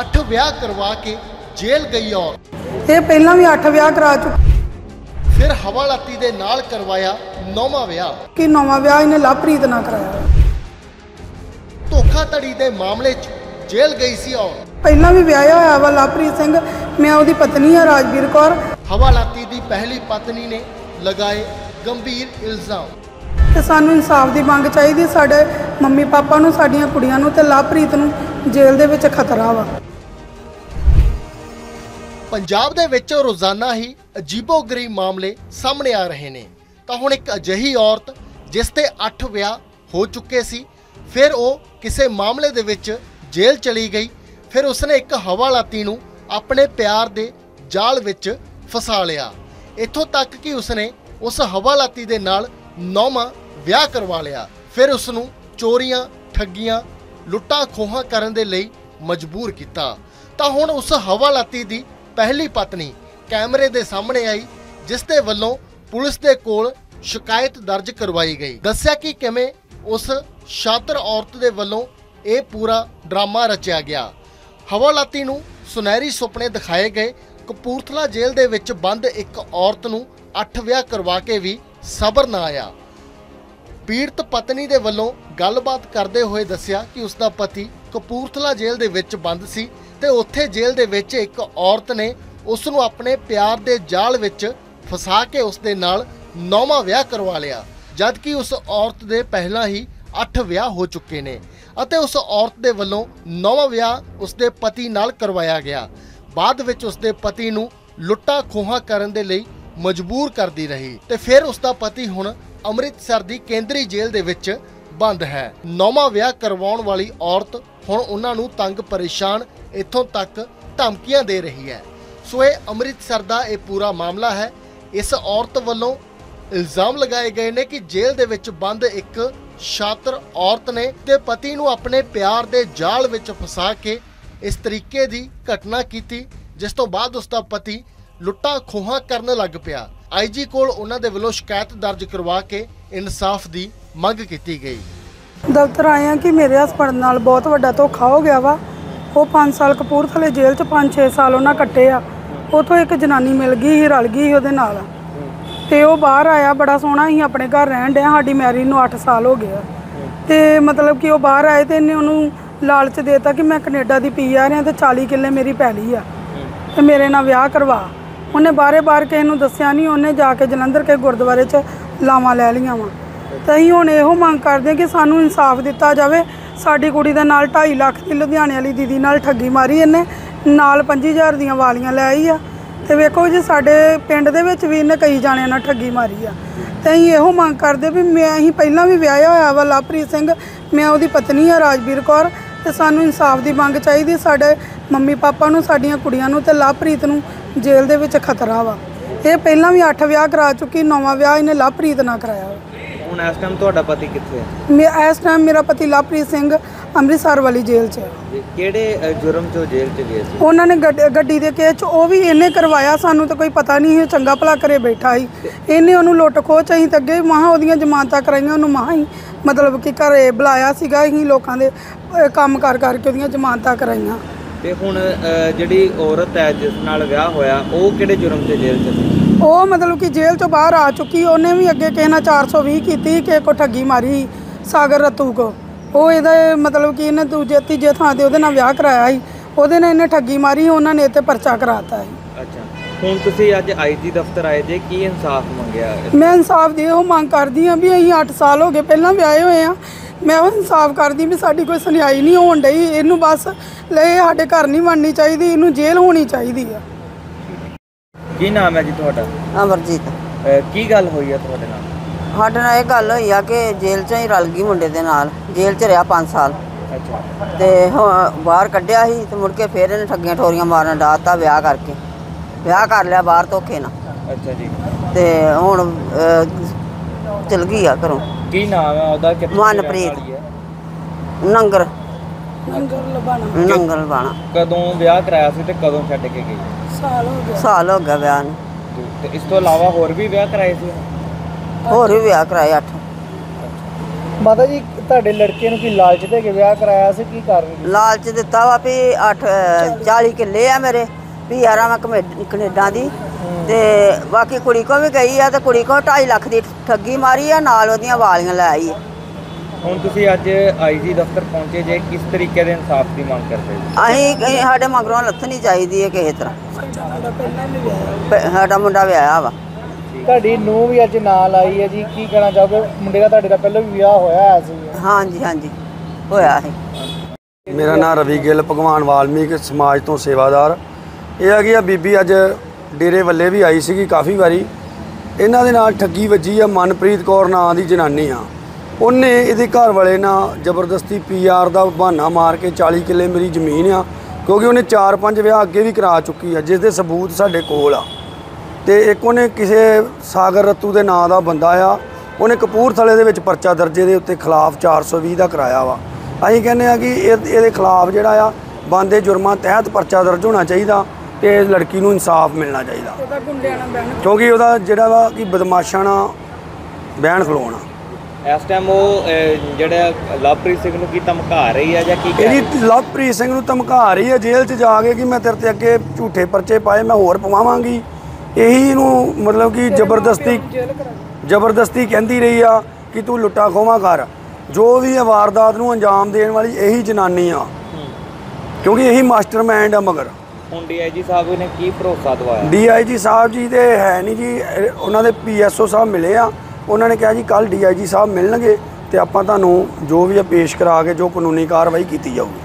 ਅੱਠ ਵਿਆਹ ਕਰਵਾ ਕੇ ਜੇਲ੍ਹ ਗਈ ਔਰਤ ਇਹ ਪਹਿਲਾਂ ਵੀ 8 ਵਿਆਹ ਕਰਾ ਚੁੱਕੀ ਫਿਰ ਹਵਾਲਾਤੀ ਦੇ ਨਾਲ ਕਰਵਾਇਆ ਨੌਵਾਂ ਵਿਆਹ। ਕਿ ਨਵਾਂ ਵਿਆਹ ਇਹਨੇ ਲਵਪ੍ਰੀਤ ਨਾਲ ਕਰਾਇਆ। ਧੋਖਾਧੜੀ ਦੇ ਮਾਮਲੇ 'ਚ ਜੇਲ੍ਹ ਗਈ ਸੀ ਔਰਤ ਪਹਿਲਾਂ ਵੀ ਵਿਆਹਿਆ ਹੋਇਆ ਵਾ ਲਵਪ੍ਰੀਤ ਸਿੰਘ। ਮੈਂ ਉਹਦੀ ਪਤਨੀ ਆ ਰਾਜਵੀਰ ਕੌਰ। ਹਵਾਲਾਤੀ ਦੀ ਪਹਿਲੀ ਪਤਨੀ ਨੇ ਲਗਾਏ ਗੰਭੀਰ ਇਲਜ਼ਾਮ। ਤੇ ਸਾਨੂੰ ਇਨਸਾਫ ਦੀ ਮੰਗ ਚਾਹੀਦੀ ਸਾਡੇ ਮੰਮੀ ਪਾਪਾ ਨੂੰ ਸਾਡੀਆਂ ਕੁੜੀਆਂ ਨੂੰ ਤੇ ਲਵਪ੍ਰੀਤ ਨੂੰ। ਜੇਲ੍ਹ ਦੇ ਵਿੱਚ ਖਤਰਾ ਵਾ। ਪੰਜਾਬ ਦੇ ਵਿੱਚ ਰੋਜ਼ਾਨਾ ਹੀ ਅਜੀਬੋ-ਗਰੀਬ ਮਾਮਲੇ ਸਾਹਮਣੇ ਆ ਰਹੇ ਨੇ। ਤਾਂ ਹੁਣ ਇੱਕ ਅਜਿਹੀ ਔਰਤ ਜਿਸ ਤੇ 8 ਵਿਆਹ ਹੋ ਚੁੱਕੇ ਸੀ, ਫਿਰ ਉਹ ਕਿਸੇ ਮਾਮਲੇ ਦੇ ਵਿੱਚ ਜੇਲ੍ਹ ਚਲੀ ਗਈ, ਫਿਰ ਉਸਨੇ ਇੱਕ ਹਵਾਲਾਤੀ ਨੂੰ ਆਪਣੇ ਪਿਆਰ ਦੇ ਜਾਲ ਵਿੱਚ ਫਸਾ ਲਿਆ। ਇੱਥੋਂ ਤੱਕ ਕਿ ਉਸਨੇ ਉਸ ਹਵਾਲਾਤੀ ਦੇ ਨਾਲ ਨੌਵਾਂ ਵਿਆਹ ਕਰਵਾ ਲਿਆ। ਫਿਰ ਉਸ ਨੂੰ ਚੋਰੀਆਂ, ਠੱਗੀਆਂ ਲੁੱਟਾਂ ਖੋਹਾਂ ਕਰਨ ਦੇ ਲਈ ਮਜਬੂਰ ਕੀਤਾ। ਤਾਂ ਹੁਣ ਉਸ ਹਵਾਲਾਤੀ ਦੀ ਪਹਿਲੀ ਪਤਨੀ ਕੈਮਰੇ ਦੇ ਸਾਹਮਣੇ ਆਈ, ਜਿਸ ਦੇ ਵੱਲੋਂ ਪੁਲਿਸ ਦੇ ਕੋਲ ਸ਼ਿਕਾਇਤ ਦਰਜ ਕਰਵਾਈ ਗਈ। ਦੱਸਿਆ ਕਿ ਕਿਵੇਂ ਉਸ ਸ਼ਾਤਰ ਔਰਤ ਦੇ ਵੱਲੋਂ ਇਹ ਪੂਰਾ ਡਰਾਮਾ ਰਚਿਆ ਗਿਆ। ਹਵਾਲਾਤੀ ਨੂੰ ਸੁਨਹਿਰੀ ਸੁਪਨੇ ਦਿਖਾਏ ਗਏ। ਕਪੂਰਥਲਾ ਜੇਲ੍ਹ ਦੇ ਵਿੱਚ ਬੰਦ ਇੱਕ ਔਰਤ ਨੂੰ 8 ਵਿਆਹ ਕਰਵਾ ਕੇ ਵੀ ਸਬਰ ਨਾ ਆਇਆ। ਪੀੜਤ ਪਤਨੀ ਦੇ ਵੱਲੋਂ ਗੱਲਬਾਤ ਕਰਦੇ ਹੋਏ ਦੱਸਿਆ ਕਿ ਉਸ ਦਾ ਪਤੀ ਕਪੂਰਥਲਾ ਜੇਲ੍ਹ ਦੇ ਵਿੱਚ ਬੰਦ ਸੀ ਤੇ ਉੱਥੇ ਜੇਲ੍ਹ ਦੇ ਵਿੱਚ ਇੱਕ ਔਰਤ ਨੇ ਉਸ ਨੂੰ ਆਪਣੇ ਪਿਆਰ ਦੇ ਜਾਲ ਵਿੱਚ ਫਸਾ ਕੇ ਉਸ ਦੇ ਨਾਲ ਨੌਵਾਂ ਵਿਆਹ ਕਰਵਾ ਲਿਆ, ਜਦਕਿ ਉਸ ਔਰਤ ਦੇ ਪਹਿਲਾਂ ਹੀ 8 ਵਿਆਹ ਹੋ ਚੁੱਕੇ ਨੇ ਅਤੇ ਉਸ ਔਰਤ ਦੇ ਵੱਲੋਂ ਨੌਵਾਂ ਵਿਆਹ ਉਸ ਦੇ ਪਤੀ ਨਾਲ ਕਰਵਾਇਆ ਗਿਆ। ਬਾਅਦ ਵਿੱਚ ਉਸ ਦੇ ਪਤੀ ਨੂੰ ਲੁੱਟਾ ਖੋਹਾ ਕਰਨ ਦੇ ਲਈ ਮਜਬੂਰ ਕਰਦੀ ਰਹੀ ਤੇ ਫਿਰ ਉਸ ਦਾ ਪਤੀ ਹੁਣ ਅੰਮ੍ਰਿਤਸਰ ਦੀ ਕੇਂਦਰੀ ਜੇਲ੍ਹ ਦੇ ਵਿੱਚ ਬੰਦ ਹੈ। ਨੌਵਾਂ ਵਿਆਹ ਕਰਵਾਉਣ ਵਾਲੀ ਔਰਤ ਹੁਣ ਉਹਨਾਂ ਨੂੰ ਤੰਗ ਪਰੇਸ਼ਾਨ ਇੱਥੋਂ ਤੱਕ ਧਮਕੀਆਂ ਦੇ ਰਹੀ ਹੈ। ਸੋ ਇਹ ਅੰਮ੍ਰਿਤਸਰ ਦਾ ਇਹ ਪੂਰਾ ਮਾਮਲਾ ਹੈ। ਇਸ ਔਰਤ ਵੱਲੋਂ ਇਲਜ਼ਾਮ ਲਗਾਏ ਗਏ ਨੇ ਕਿ ਜੇਲ੍ਹ ਦੇ ਵਿੱਚ ਬੰਦ ਇੱਕ ਸ਼ਾਤਰ ਔਰਤ ਨੇ ਤੇ ਪਤੀ ਨੂੰ ਆਪਣੇ ਪਿਆਰ ਦੇ ਜਾਲ ਵਿੱਚ ਫਸਾ ਕੇ ਇਸ ਤਰੀਕੇ ਦੀ ਘਟਨਾ ਕੀਤੀ, ਜਿਸ ਤੋਂ ਬਾਅਦ ਉਸ ਦਾ ਪਤੀ ਲੁੱਟਾਂ ਖੋਹਾਂ ਕਰਨ ਲੱਗ ਪਿਆ। ਆਈਜੀ ਕੋਲ ਉਹਨਾਂ ਦੇ ਵੱਲੋਂ ਸ਼ਿਕਾਇਤ ਦਰਜ ਕਰਵਾ ਕੇ ਇਨਸਾਫ ਦੀ ਮੰਗ ਕੀਤੀ ਗਈ। ਦਫ਼ਤਰ ਆਏ ਕਿ ਮੇਰੇ ਹਸਬੰਦ ਨਾਲ ਬਹੁਤ ਵੱਡਾ ਧੋਖਾ ਹੋ ਗਿਆ ਵਾ। ਉਹ 5 ਸਾਲ ਕਪੂਰਥਲੇ ਜੇਲ੍ਹ 'ਚ 5-6 ਸਾਲ ਉਹਨਾਂ ਕੱਟੇ ਆ। ਉਥੋਂ ਇੱਕ ਜਨਾਨੀ ਮਿਲ ਗਈ ਸੀ, ਰਲ ਗਈ ਸੀ ਉਹਦੇ ਨਾਲ। ਤੇ ਉਹ ਬਾਹਰ ਆਇਆ, ਬੜਾ ਸੋਹਣਾ ਸੀ, ਆਪਣੇ ਘਰ ਰਹਿਣ ਡਿਆ, ਸਾਡੀ ਮੈਰਿਜ ਨੂੰ 8 ਸਾਲ ਹੋ ਗਿਆ ਆ। ਤੇ ਮਤਲਬ ਕਿ ਉਹ ਬਾਹਰ ਆਏ ਤੇ ਇਹਨੇ ਉਹਨੂੰ ਲਾਲਚ ਦੇਤਾ ਕਿ ਮੈਂ ਕੈਨੇਡਾ ਦੀ ਪੀ ਆ ਰਿਹਾ ਤੇ 40 ਕਿੱਲੇ ਮੇਰੀ ਪੈਲੀ ਆ। ਤੇ ਮੇਰੇ ਨਾਲ ਵਿਆਹ ਕਰਵਾ। ਉਹਨੇ ਬਾਰੇ ਬਾਰ ਕਿਸੇ ਨੂੰ ਦੱਸਿਆ ਨਹੀਂ, ਉਹਨੇ ਜਾ ਕੇ ਜਲੰਧਰ ਕੇ ਗੁਰਦੁਆਰੇ 'ਚ ਲਾਵਾਂ ਲੈ ਲਈਆਂ ਵਾ। ਤੇ ਅਸੀਂ ਹੁਣ ਇਹੋ ਮੰਗ ਕਰਦੇ ਹਾਂ ਕਿ ਸਾਨੂੰ ਇਨਸਾਫ ਦਿੱਤਾ ਜਾਵੇ। ਸਾਡੀ ਕੁੜੀ ਦੇ ਨਾਲ 2.5 ਲੱਖ ਦੀ ਲੁਧਿਆਣੇ ਵਾਲੀ ਦੀਦੀ ਨਾਲ ਠੱਗੀ ਮਾਰੀ ਇਹਨੇ, ਨਾਲ 25000 ਦੀਆਂ ਵਾਲੀਆਂ ਲੈ ਆਈ ਆ। ਤੇ ਵੇਖੋ ਜੀ, ਸਾਡੇ ਪਿੰਡ ਦੇ ਵਿੱਚ ਵੀ ਇਹਨੇ ਕਈ ਜਾਣਿਆਂ ਨਾਲ ਠੱਗੀ ਮਾਰੀ ਆ। ਤੇ ਅਸੀਂ ਇਹੋ ਮੰਗ ਕਰਦੇ ਵੀ ਮੈਂ, ਅਸੀਂ ਪਹਿਲਾਂ ਵੀ ਵਿਆਹਿਆ ਹੋਇਆ ਵਾ ਲਵਪ੍ਰੀਤ ਸਿੰਘ, ਮੈਂ ਉਹਦੀ ਪਤਨੀ ਆ ਰਾਜਵੀਰ ਕੌਰ, ਤੇ ਸਾਨੂੰ ਇਨਸਾਫ ਦੀ ਮੰਗ ਚਾਹੀਦੀ ਸਾਡੇ ਮੰਮੀ ਪਾਪਾ ਨੂੰ, ਸਾਡੀਆਂ ਕੁੜੀਆਂ ਨੂੰ ਤੇ ਲਵਪ੍ਰੀਤ ਨੂੰ। ਜੇਲ੍ਹ ਦੇ ਵਿੱਚ ਖਤਰਾ ਵਾ। ਇਹ ਪਹਿਲਾਂ ਵੀ 8 ਵਿਆਹ ਕਰਾ ਚੁੱਕੀ ਨੌਵਾਂ ਵਿਆਹ ਇਹਨੇ ਲਵਪ੍ਰੀਤ ਨਾਲ ਕਰਾਇਆ ਵਾ। ਹੁਣ ਇਸ ਟਾਈਮ ਤੁਹਾਡਾ ਪਤੀ ਕਿੱਥੇ ਹੈ ਮੈਂ ਇਸ ਟਾਈਮ ਮੇਰਾ ਪਤੀ ਲਵਪ੍ਰੀਤ ਸਿੰਘ ਅੰਮ੍ਰਿਤਸਰ ਵਾਲੀ ਜੇਲ੍ਹ 'ਚ ਹੈ ਜੀ, ਕਿਹੜੇ ਅ, ਜੁਰਮ ਚੋਂ ਜੇਲ੍ਹ ਚ ਗਏ ਸੀ? ਉਹਨਾਂ ਨੇ ਗੱਡ- ਗੱਡੀ ਦੇ ਕੇਸ 'ਚ ਉਹ ਵੀ ਇਹਨੇ ਕਰਵਾਇਆ ਸਾਨੂੰ ਤਾਂ ਕੋਈ ਪਤਾ ਨਹੀਂ ਇਹ ਚੰਗਾ ਭਲਾ ਕਰੇ ਬੈਠਾ ਸੀ। ਇਹਨੇ ਉਹਨੂੰ ਲੁੱਟ ਖੋਹ ਅਸੀਂ ਤਾਂ ਅੱਗੇ ਮਹਾ ਉਹਦੀਆਂ ਜ਼ਮਾਨਤਾਂ ਕਰਾਈਆਂ ਉਹਨੂੰ ਮਹਾ ਹੀ ਮਤਲਬ ਕਿ ਘਰੇ ਬੁਲਾਇਆ ਸੀਗਾ ਅਸੀਂ ਲੋਕਾਂ ਦੇ ਕੰਮ ਕਰ ਕਰਕੇ ਉਹਦੀਆਂ ਜ਼ਮਾਨਤਾਂ ਕਰਾਈਆਂ। ਤੇ ਹੁਣ ਅ, ਜਿਹੜੀ ਔਰਤ ਹੈ ਜਿਸ ਨਾਲ ਵਿਆਹ ਹੋਇਆ ਉਹ ਕਿਹੜੇ ਜੁਰਮ ਚ ਜੇਲ੍ਹ ਚ ਸੀ? ਉਹ ਮਤਲਬ ਕਿ ਜੇਲ੍ਹ ਤੋਂ ਬਾਹਰ ਆ ਚੁੱਕੀ ਉਹਨੇ ਵੀ ਅੱਗੇ ਕਿਸੇ ਨਾਲ 420 ਕੀਤੀ ਕਿਸੇ ਕੋ ਠੱਗੀ ਮਾਰੀ ਸਾਗਰ ਰਤੂ ਕੋ। ਉਹ ਇਹਦਾ ਮਤਲਬ ਕਿ ਇਹਨੇ ਦੂਜੇ ਤੀਜੇ ਥਾਂ ਤੇ ਉਹਦੇ ਨਾਲ ਵਿਆਹ ਕਰਾਇਆ ਸੀ। ਉਹਦੇ ਨਾਲ ਇਹਨੇ ਠੱਗੀ ਮਾਰੀ ਉਹਨਾਂ ਨੇ ਇਹ ਤੇ ਪਰਚਾ ਕਰਾਤਾ ਅੱਛਾ। ਹੁਣ ਤੁਸੀਂ ਅੱਜ ਆਈਜੀ ਦਫ਼ਤਰ ਆਏ ਜੇ ਕੀ ਇਨਸਾਫ ਮੰਗਿਆ? ਮੈਂ ਇਨਸਾਫ ਦੀ ਉਹ ਮੰਗ ਕਰਦੀ ਹਾਂ ਵੀ ਅਸੀਂ 8 ਸਾਲ ਹੋ ਗਏ ਪਹਿਲਾਂ ਵਿਆਹੇ ਹੋਏ ਆ ਮੈਂ ਉਹ ਇਨਸਾਫ ਕਰਦੀ ਵੀ ਸਾਡੀ ਕੋਈ ਸੁਣਾਈ ਨਹੀਂ ਹੋਣ ਡਈ। ਇਹਨੂੰ ਬਸ ਲੈ ਸਾਡੇ ਘਰ ਨਹੀਂ ਬਣਨੀ ਚਾਹੀਦੀ ਇਹਨੂੰ ਜੇਲ੍ਹ ਹੋਣੀ ਚਾਹੀਦੀ ਆ। ਕੀ ਨਾਮ ਹੈ ਜੀ ਤੁਹਾਡਾ? ਅਮਰਜੀਤ। ਕੀ ਗੱਲ ਹੋਈ ਹੈ ਤੁਹਾਡੇ ਨਾਲ? ਸਾਡੇ ਨਾਲ ਇਹ ਗੱਲ ਹੋਈ ਆ ਕਿ ਜੇਲ੍ਹ 'ਚੋਂ ਹੀ ਰਲ ਗਈ ਮੁੰਡੇ ਦੇ ਨਾਲ। ਜੇਲ੍ਹ 'ਚ ਰਿਹਾ 5 ਸਾਲ। ਅੱਛਾ। ਤੇ ਹੁਣ ਬਾਹਰ ਕੱਢਿਆ ਸੀ ਤੇ ਮੁੜ ਕੇ ਫੇਰ ਇਹਨੇ ਠੱਗੀਆਂ ਠੋਰੀਆਂ ਮਾਰਨ ਡਾਤਾ ਵਿਆਹ ਕਰਕੇ। ਵਿਆਹ ਕਰ ਲਿਆ ਬਾਹਰ ਧੋਖੇ ਨਾਲ। ਅੱਛਾ ਜੀ। ਤੇ ਹੁਣ ਅਹ, ਚਲ ਗਈ ਆ ਘਰੋਂ। ਕੀ ਨਾਮ ਹੈ ਉਹਦਾ? ਕਿੱਥੇ ਮਨਪ੍ਰੀਤ। ਰਹਿਣ ਵਾਲੀ ਹੈ? ਨੰਗਰ। ਲੰਗਰ ਲਬਾਣਾ। ਨੰਗਲ ਬਾਣਾ ਕਦੋਂ ਵਿਆਹ ਕਰਾਇਆ ਸੀ ਤੇ ਕਦੋਂ ਛੱਡ ਕੇ ਗਈ? ਸਾਲ ਹੋ ਗਿਆ। ਸਾਲ ਹੋ ਗਿਆ ਵਿਆਹ ਨੂੰ। ਤੇ ਇਸ ਤੋਂ ਇਲਾਵਾ ਹੋਰ ਵੀ ਵਿਆਹ ਕਰਾਏ ਸੀ? ਹੋਰ ਵੀ ਵਿਆਹ ਕਰਾਏ ਅੱਠ। ਮਾਤਾ ਜੀ ਤੁਹਾਡੇ ਲੜਕੇ ਨੂੰ ਕੀ ਲਾਲਚ ਦੇ ਕੇ ਵਿਆਹ ਕਰਾਇਆ ਸੀ? ਕੀ ਕਾਰਨ ਸੀ? ਲਾਲਚ ਦਿੱਤਾ ਵਾ ਵੀ 8 40 ਕਿੱਲੇ ਆ ਮੇਰੇ ਵੀ ਯਾਰਾਂ ਮੈਂ ਕਮੇ- ਕੈਨੇਡਾ ਦੀ। ਤੇ ਬਾਕੀ ਕੁੜੀ ਕੋ ਵੀ ਗਈ ਆ ਤੇ ਕੁੜੀ ਕੋ 2.5 ਲੱਖ ਦੀ ਠੱਗੀ ਮਾਰੀ ਆ ਨਾਲ ਉਹਦੀਆਂ ਵਾਲੀਆਂ ਲੈ ਆਈ ਆ। ਹੁਣ ਤੁਸੀਂ ਅੱਜ ਆਈਜੀ ਦਫ਼ਤਰ ਪਹੁੰਚੇ ਜੇ ਕਿਸ ਤਰੀਕੇ ਦੇ ਇਨਸਾਫ ਦੀ ਮੰਗ ਕਰਦੇ ਹੋ ਅਸੀਂ ਅਸੀਂ- ਸਾਡੇ ਮਗਰੋਂ ਲੱਥਣੀ ਚਾਹੀਦੀ ਹੈ ਕਿਸੇ ਤਰ੍ਹਾਂ। ਪ- ਸਾਡਾ ਮੁੰਡਾ ਵਿਆਹਿਆ ਵਾ। ਤੁਹਾਡੀ ਨੂੰ ਵੀ ਅੱਜ ਨਾਲ ਆਈ ਹੈ ਜੀ ਕੀ ਕਹਿਣਾ ਚਾਹੋਗੇ? ਮੁੰਡੇ ਦਾ ਤੁਹਾਡੇ ਦਾ ਪਹਿਲਾਂ ਵੀ ਵਿਆਹ ਹੋਇਆ ਹੋਇਆ ਸੀ ਹਾਂਜੀ ਹਾਂਜੀ ਹੋਇਆ ਸੀ। ਮੇਰਾ ਨਾਮ ਰਵੀ ਗਿੱਲ ਭਗਵਾਨ ਵਾਲਮੀਕ ਸਮਾਜ ਤੋਂ ਸੇਵਾਦਾਰ। ਇਹ ਆ ਕਿ ਆ ਬੀਬੀ ਅੱਜ ਡੇਰੇ ਵੱਲੇ ਵੀ ਆਈ ਸੀਗੀ ਕਾਫੀ ਵਾਰੀ। ਇਹਨਾਂ ਦੇ ਨਾਲ ਠੱਗੀ ਵੱਜੀ ਆ, ਮਨਪ੍ਰੀਤ ਕੌਰ ਨਾਂ ਦੀ ਜਨਾਨੀ ਆ। ਉਹਨੇ ਇਹਦੇ ਘਰ ਵਾਲੇ ਨਾਲ ਜ਼ਬਰਦਸਤੀ ਪੀਆਰ ਦਾ ਬਹਾਨਾ ਮਾਰ ਕੇ 40 ਕਿੱਲੇ ਮੇਰੀ ਜ਼ਮੀਨ ਆ, ਕਿਉਂਕਿ ਉਹਨੇ 4-5 ਵਿਆਹ ਅੱਗੇ ਵੀ ਕਰਾ ਚੁੱਕੀ ਆ ਜਿਸ ਦੇ ਸਬੂਤ ਸਾਡੇ ਕੋਲ ਆ। ਤੇ ਇੱਕ ਉਹਨੇ ਕਿਸੇ ਸਾਗਰ ਰਤੂ ਦੇ ਨਾਂ ਦਾ ਬੰਦਾ ਆ, ਉਹਨੇ ਕਪੂਰਥਲੇ ਦੇ ਵਿੱਚ ਪਰਚਾ ਦਰਜੇ ਦੇ ਉੱਤੇ ਖਿਲਾਫ 420 ਦਾ ਕਰਾਇਆ ਵਾ। ਅਸੀਂ ਕਹਿੰਦੇ ਆ ਕਿ ਇਹ- ਇਹਦੇ ਖਿਲਾਫ ਜਿਹੜਾ ਆ, ਬੰਦੇ ਜੁਰਮਾਂ ਤਹਿਤ ਪਰਚਾ ਦਰਜ ਹੋਣਾ ਚਾਹੀਦਾ। ਤੇ ਇਸ ਲੜਕੀ ਨੂੰ ਇਨਸਾਫ ਮਿਲਣਾ ਚਾਹੀਦਾ। ਉਹਦਾ ਗੁੰਡਿਆਂ ਨਾਲ ਬਹਿਣ ਕਿਉਂਕਿ ਉਹਦਾ ਜਿਹੜਾ ਵਾ ਕਿ ਬਦਮਾਸ਼ਾਂ ਨਾਲ ਬਹਿਣ ਖਲੋਣਾ। ਇਸ ਟਾਈਮ ਉਹ ਅਹ, ਜਿਹੜਾ ਲਵਪ੍ਰੀਤ ਸਿੰਘ ਨੂੰ ਕੀ ਧਮਕਾ ਰਹੀ ਹੈ ਜਾਂ ਕੀ ਕਹਿ? ਇਹਦੀ ਲਵਪ੍ਰੀਤ ਸਿੰਘ ਨੂੰ ਧਮਕਾ ਰਹੀ ਹੈ ਜੇਲ੍ਹ 'ਚ ਜਾ ਕੇ ਕਿ ਮੈਂ ਤੇਰੇ ਤੇ ਅੱਗੇ ਝੂਠੇ ਪਰਚੇ ਪਾਏ ਮੈਂ ਹੋਰ ਪਵਾਵਾਂਗੀ। ਇਹੀ ਇਹਨੂੰ ਮਤਲਬ ਕਿ ਜ਼ਬਰਦਸਤੀ ਜ਼ਬਰਦਸਤੀ ਕਹਿੰਦੀ ਰਹੀ ਆ ਕਿ ਤੂੰ ਲੁੱਟਾ ਖੋਵਾ ਕਰ। ਜੋ ਵੀ ਇਹ ਵਾਰਦਾਤ ਨੂੰ ਅੰਜਾਮ ਦੇਣ ਵਾਲੀ ਇਹੀ ਜਨਾਨੀ ਆ। ਕਿਉਂਕਿ ਇਹੀ ਮਾਸਟਰਮਾਈਂਡ ਆ ਮਗਰ। ਹੁਣ ਡੀਆਈਜੀ ਸਾਹਿਬ ਨੇ ਕੀ ਭਰੋਸਾ ਦਵਾਇਆ? ਡੀਆਈਜੀ ਸਾਹਿਬ ਜੀ ਤੇ ਹੈ ਨਹੀਂ ਜੀ ਉਹਨਾਂ ਦੇ ਪੀਐਸਓ ਸਾਹਿਬ ਮਿਲੇ ਆ। ਉਹਨਾਂ ਨੇ ਕਿਹਾ ਜੀ ਕੱਲ ਡੀਆਈਜੀ ਸਾਹਿਬ ਮਿਲਣਗੇ ਤੇ ਆਪਾਂ ਤੁਹਾਨੂੰ ਜੋ ਵੀ ਆ ਪੇਸ਼ ਕਰਾ ਕੇ ਜੋ ਕਾਨੂੰਨੀ ਕਾਰਵਾਈ ਕੀਤੀ ਜਾਊਗੀ।